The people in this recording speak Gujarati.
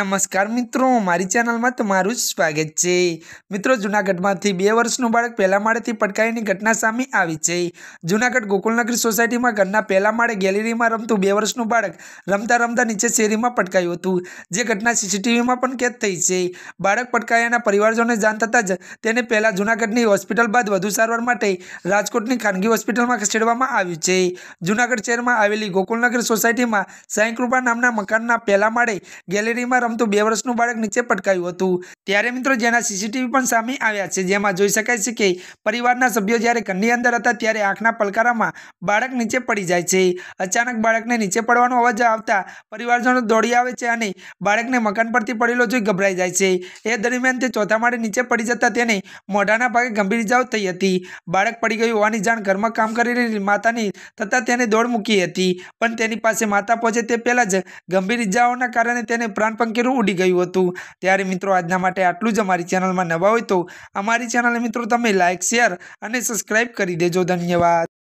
નમસ્કાર મિત્રો, મારી ચેનલમાં તમારું સ્વાગત છે. મિત્રો, જૂનાગઢમાંથી બે વર્ષનું બાળક પહેલા માળેથી પટકાઈની ઘટના સામે આવી છે. જૂનાગઢ ગોકુલનગર સોસાયટીમાં ઘરના પહેલા માળે ગેલેરીમાં રમતું બે વર્ષનું બાળક રમતા રમતા નીચે શેરીમાં પટકાયું હતું. જે ઘટના સીસીટીવીમાં પણ કેદ થઈ છે. બાળક પટકાયાના પરિવારજોને જાણ થતાં જ તેને પહેલાં જૂનાગઢની હોસ્પિટલ બાદ વધુ સારવાર માટે રાજકોટની ખાનગી હોસ્પિટલમાં ખસેડવામાં આવ્યું છે. જૂનાગઢ શહેરમાં આવેલી ગોકુલનગર સોસાયટીમાં સાંઈકૃપા નામના મકાનના પહેલા માળે ગેલેરીમાં રમતું બે વર્ષનું બાળક નીચે પટકાયું હતું. ત્યારે મિત્રો જેના સીસીટીવી પણ સામે આવ્યા છે, જેમાં જોઈ શકાય છે કે પરિવારના સભ્યો જ્યારે ઘરની અંદર હતા ત્યારે આંખના પલકારામાં બાળક નીચે પડી જાય છે. અચાનક બાળકને નીચે પડવાનો અવાજ આવતા પરિવારજનો દોડી આવે છે અને બાળકને મકાન પરથી પડેલો જોઈ ગભરાઈ જાય છે. એ દરમિયાન તે ચોથા માળે નીચે પડી જતા તેને મોઢાના ભાગે ગંભીર ઇજાઓ થઈ હતી. બાળક પડી ગયું હોવાની જાણ ઘરમાં કામ કરી રહેલી માતાની તથા તેને દોડ મૂકી હતી. પણ તેની પાસે માતા પહોંચે તે પહેલાં જ ગંભીર ઇજાઓના કારણે તેને પ્રાણ પંખીરું ઉડી ગયું હતું? ત્યારે મિત્રો, આજના માટે આટલું જ અમારી ચેનલમાં નવા હોય તો અમારી ચેનલ મિત્રો તમે લાઇક શેર અને સબસ્ક્રાઈબ કરી દેજો. ધન્યવાદ.